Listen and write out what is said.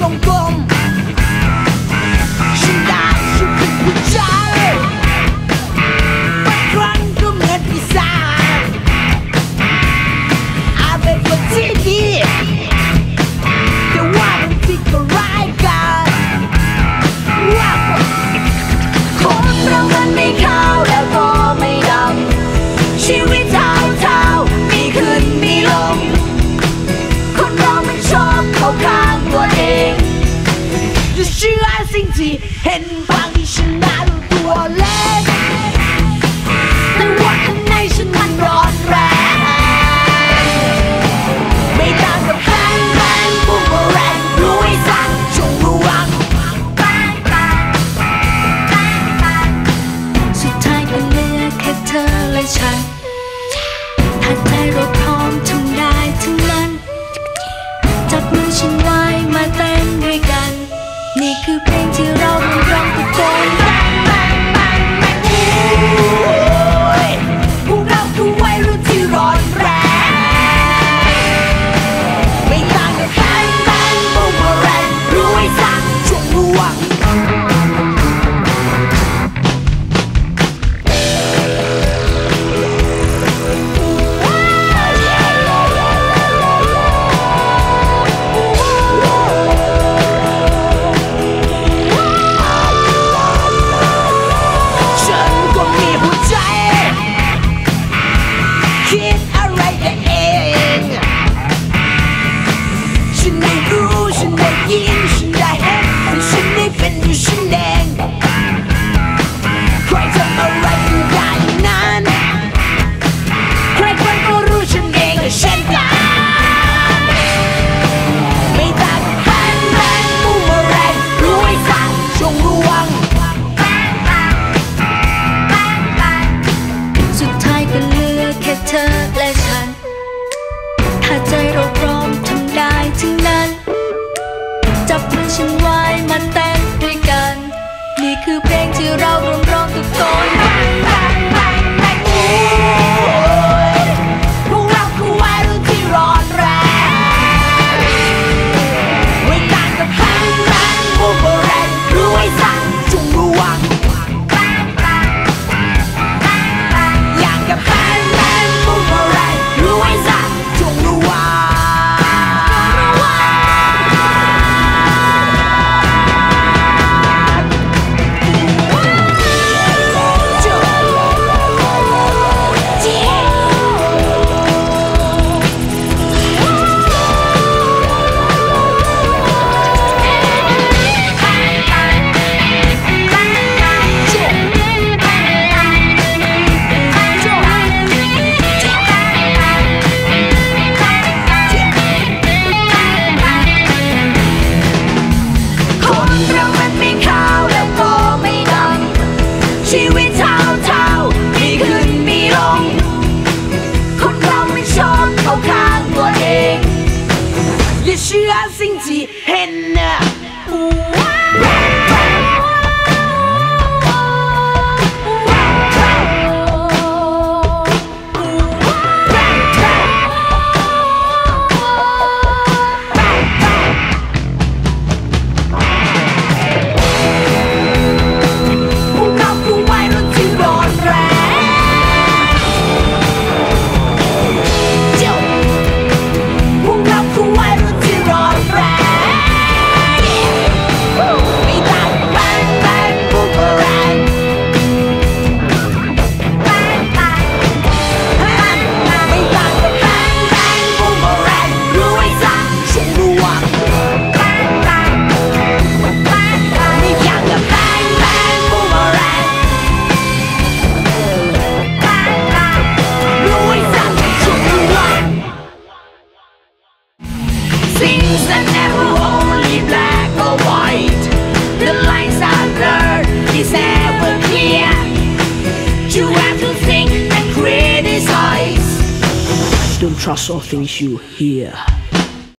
Cùng จะเชื่อสิ่งที่เห็นบางที่ฉันน่าวตัวเล็กแต่ว่าข้างใฉันมันรอ one. มาเต้นด้วยกัน นี่คือเพลงที่เรารวม when. Uh, trust all things you hear.